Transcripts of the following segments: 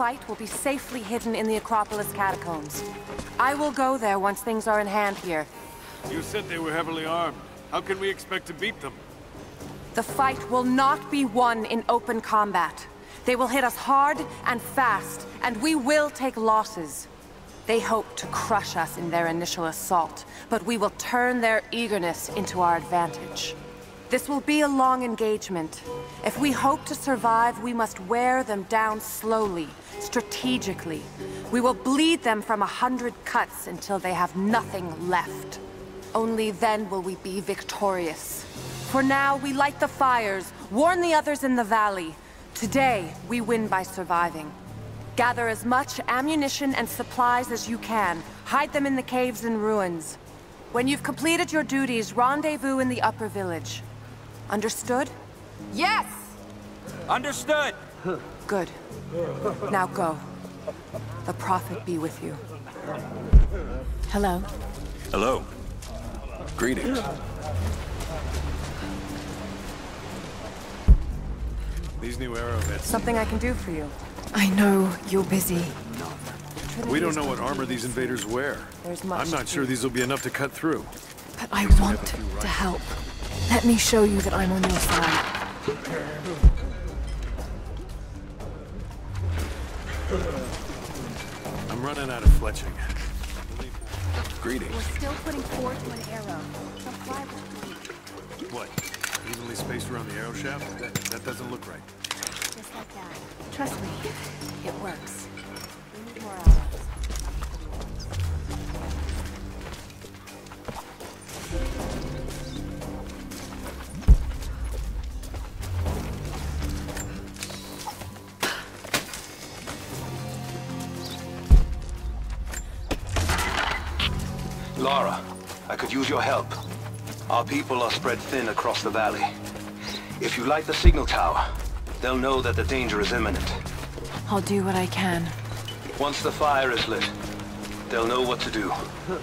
fight will be safely hidden in the Acropolis catacombs. I will go there once things are in hand here. You said they were heavily armed. How can we expect to beat them? The fight will not be won in open combat. They will hit us hard and fast, and we will take losses. They hope to crush us in their initial assault, but we will turn their eagerness into our advantage. This will be a long engagement. If we hope to survive, we must wear them down slowly, strategically. We will bleed them from a hundred cuts until they have nothing left. Only then will we be victorious. For now, we light the fires, warn the others in the valley. Today, we win by surviving. Gather as much ammunition and supplies as you can. Hide them in the caves and ruins. When you've completed your duties, rendezvous in the upper village. Understood? Yes! Understood! Good. Now go. The Prophet be with you. Hello. Hello. Greetings. These new arrowheads. Something I can do for you. I know you're busy. We don't know what armor these invaders wear. There's much I'm not sure these will be enough to cut through. But I want to help. Let me show you that I'm on your side. I'm running out of fletching. Greetings. Still putting forth to an arrow. The What? Evenly spaced around the arrow shaft? That, that doesn't look right. just like that. Trust me, it works. Help. Our people are spread thin across the valley. If you light the signal tower, they'll know that the danger is imminent. I'll do what I can. Once the fire is lit, they'll know what to do. Do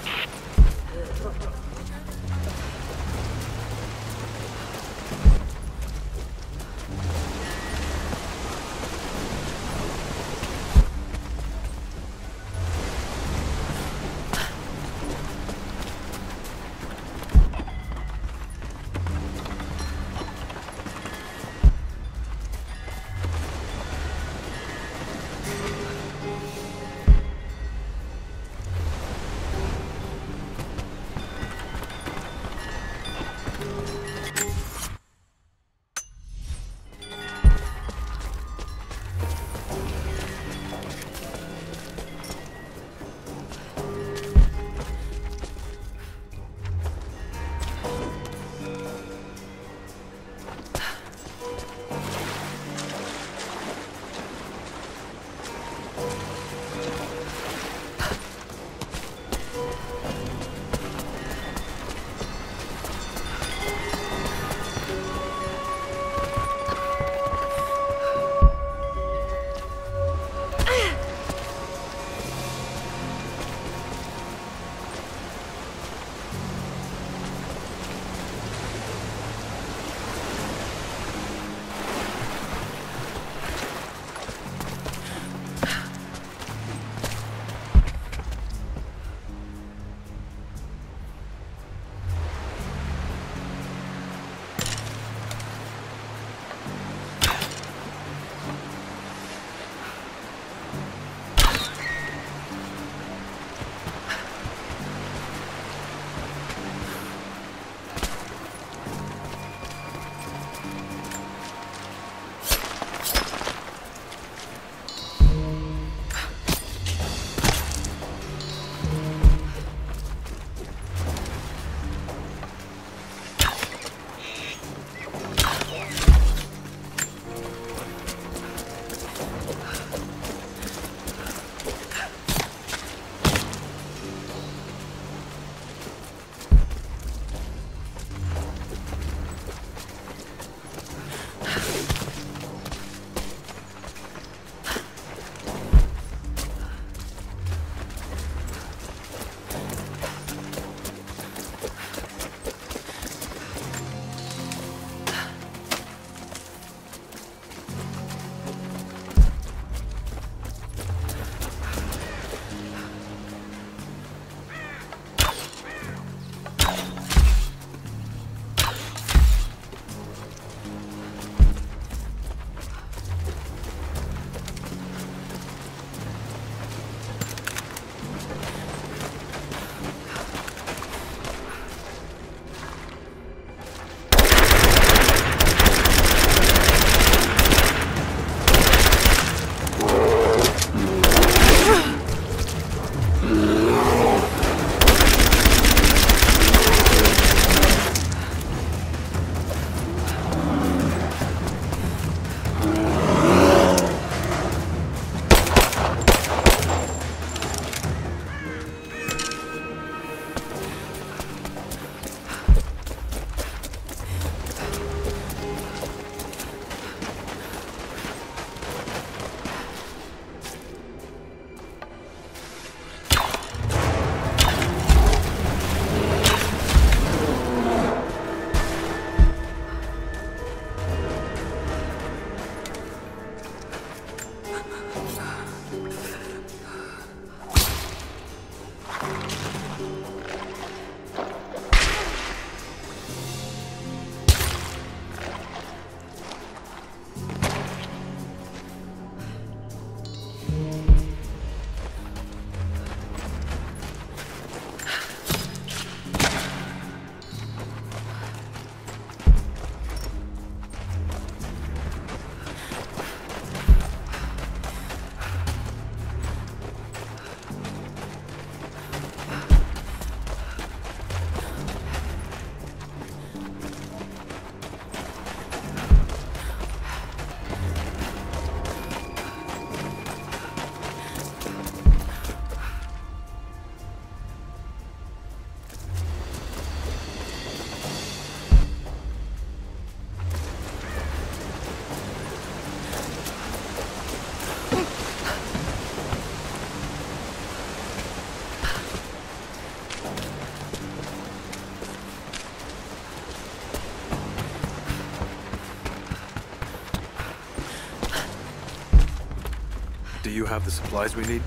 you have the supplies we need?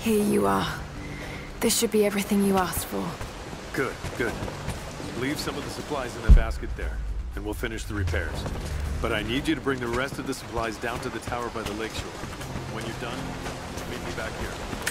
Here you are. This should be everything you asked for. Good, good. Leave some of the supplies in the basket there, and we'll finish the repairs. But I need you to bring the rest of the supplies down to the tower by the lakeshore. When you're done, meet me back here.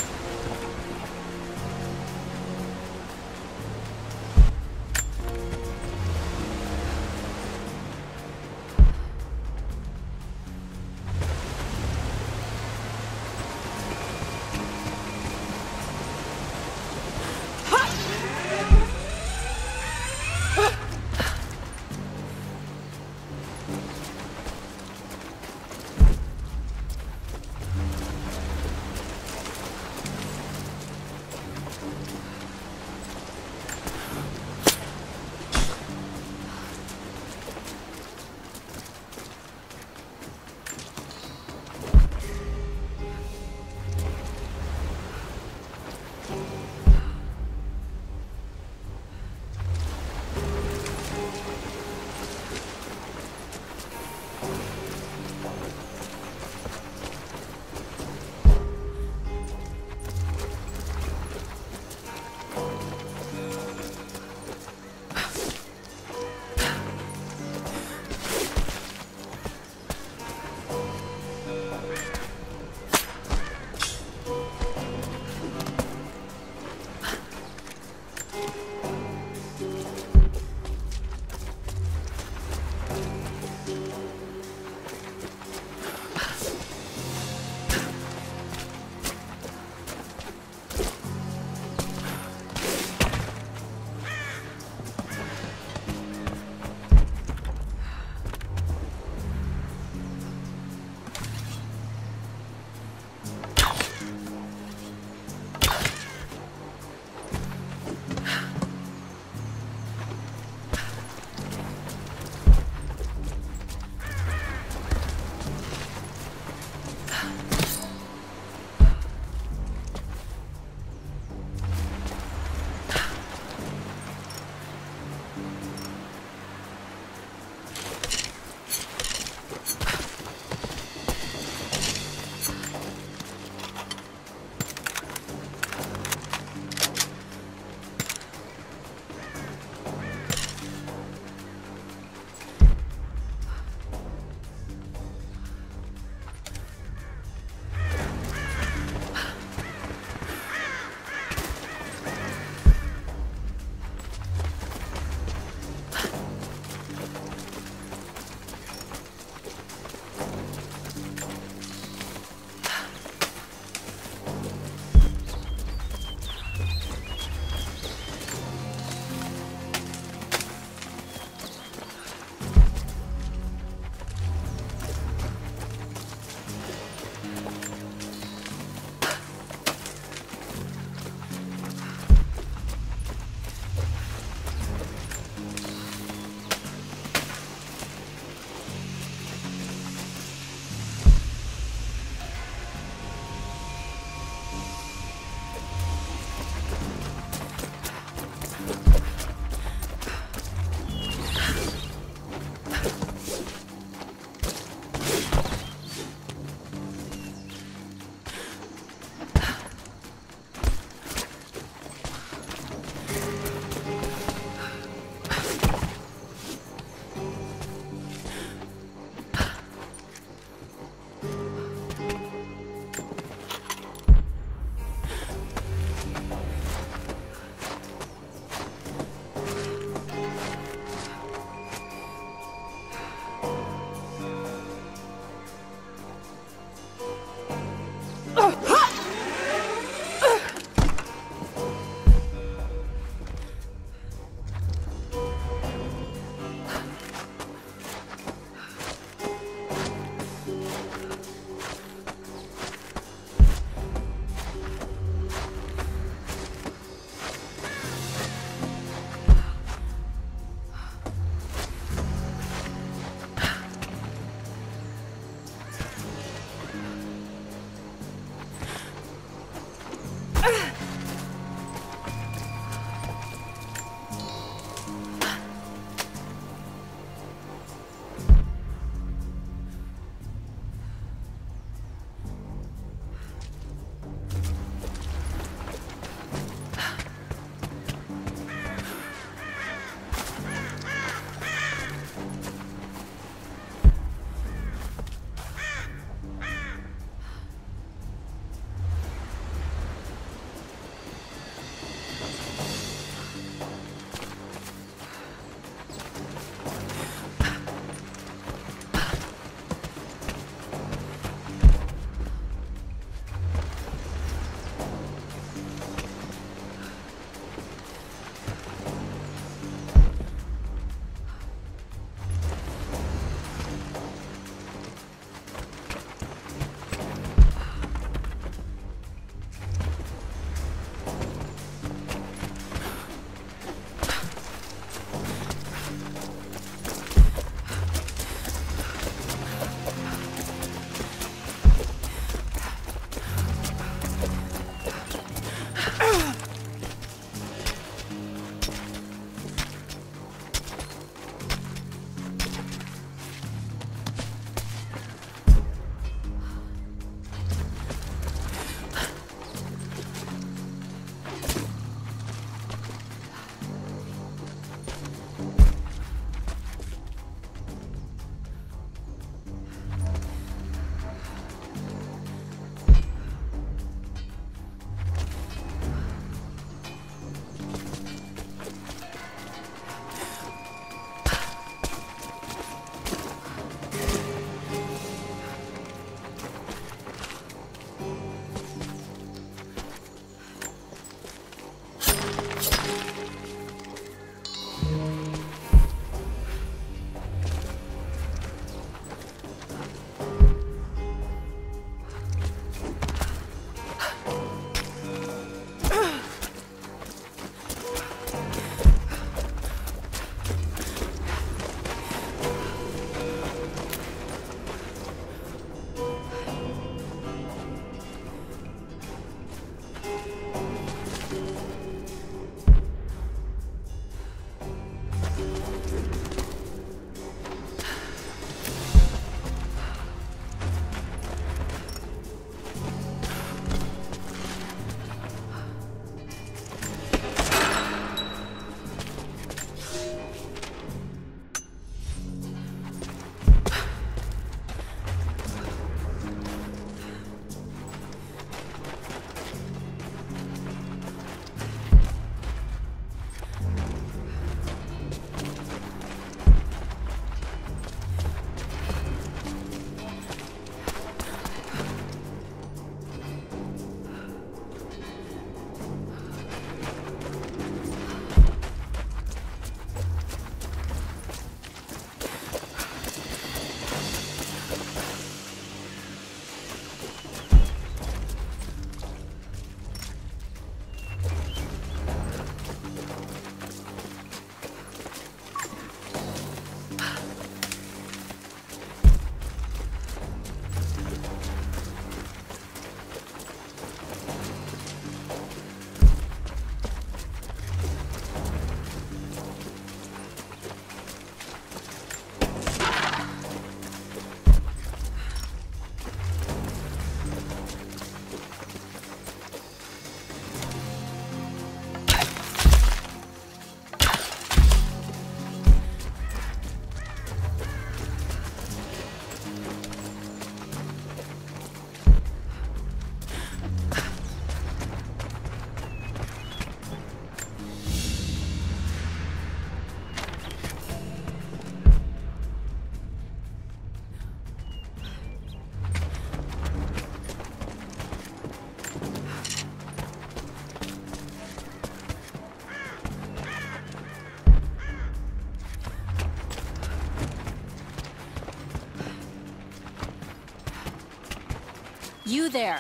You there.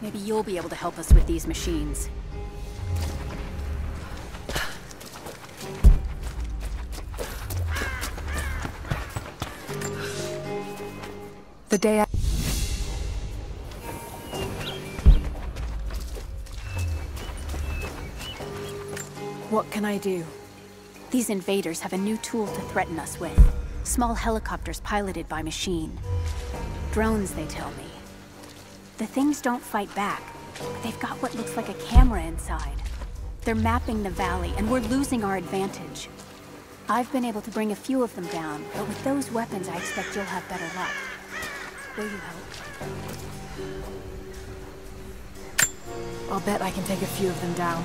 Maybe you'll be able to help us with these machines. The day I... What can I do? These invaders have a new tool to threaten us with. Small helicopters piloted by machine. Drones, they tell me. The things don't fight back, they've got what looks like a camera inside. They're mapping the valley, and we're losing our advantage. I've been able to bring a few of them down, but with those weapons I expect you'll have better luck. Will you help? I'll bet I can take a few of them down.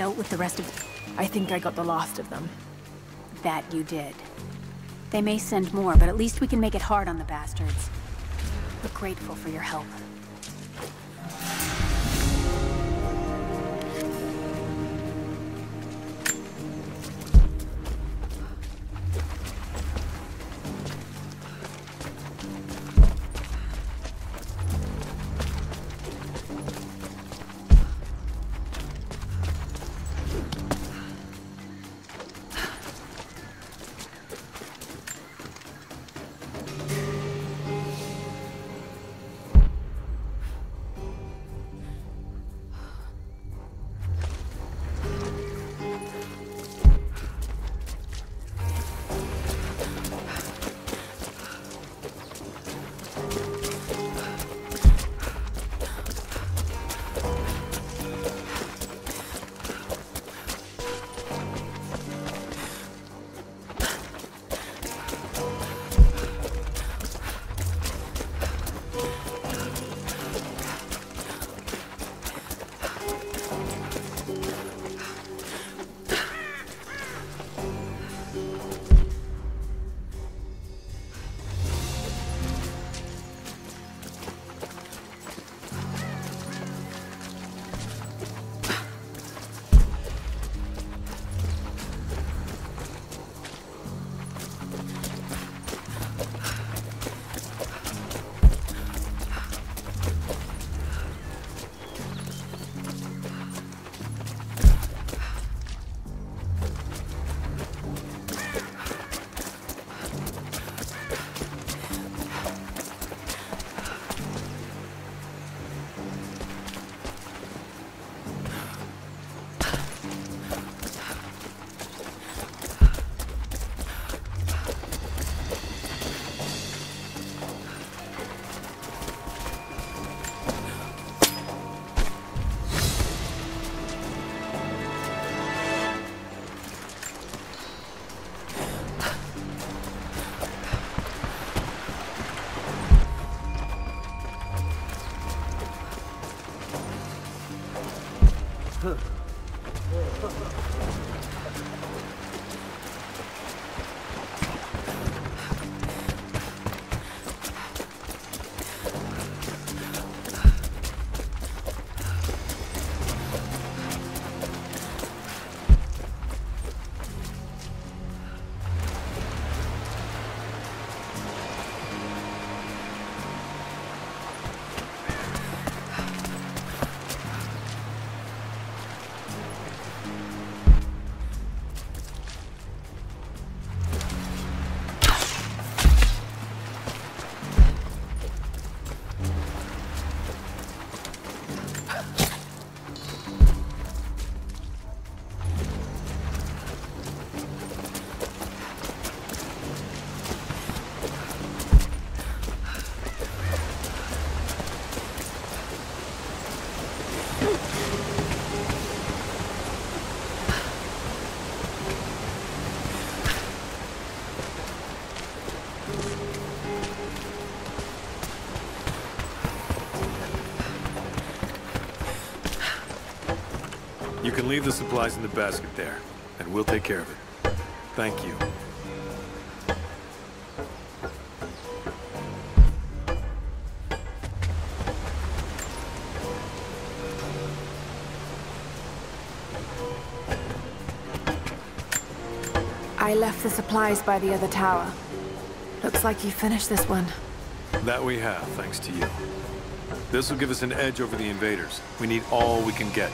dealt with the rest of I think I got the last of them. that you did? They may send more, but at least we can make it hard on the bastards. We're grateful for your help. Leave the supplies in the basket there, and we'll take care of it. Thank you. I left the supplies by the other tower. Looks like you finished this one. That we have, thanks to you. This will give us an edge over the invaders. We need all we can get.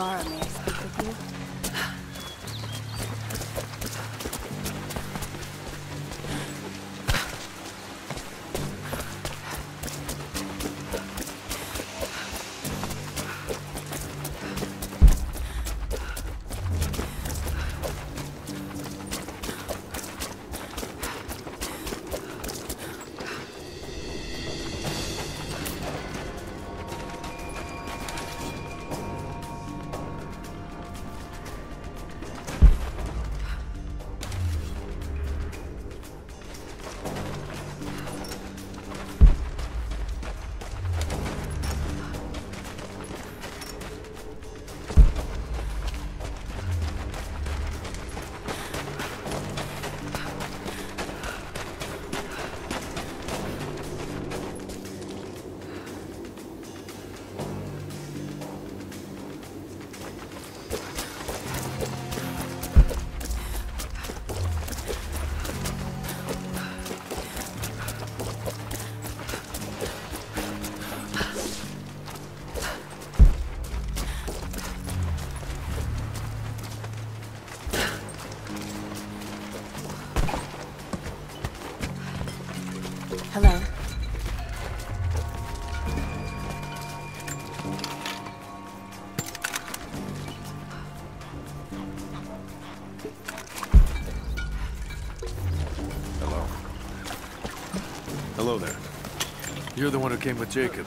Lara, may I speak with you? You're the one who came with Jacob.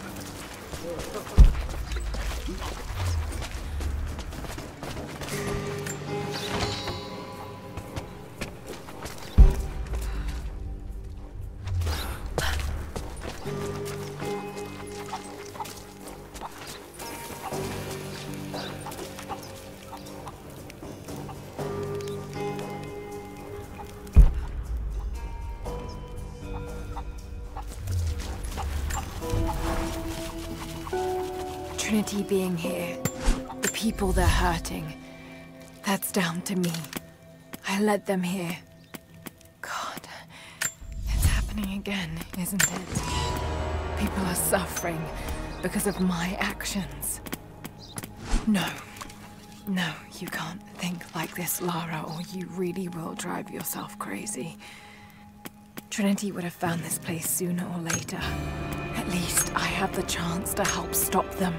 Hurting, that's down to me. I led them here. God, it's happening again, isn't it? People are suffering because of my actions. No. No, you can't think like this, Lara, or you really will drive yourself crazy. Trinity would have found this place sooner or later. At least I have the chance to help stop them.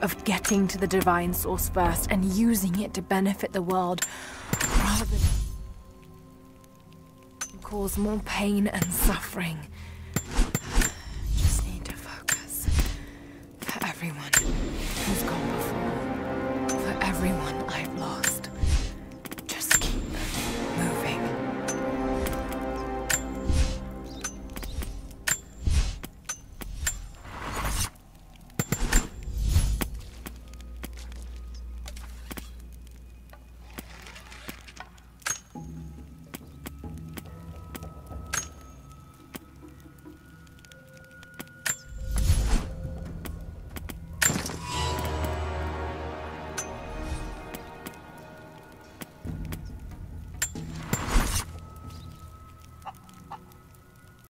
Of getting to the Divine Source first and using it to benefit the world, rather than cause more pain and suffering.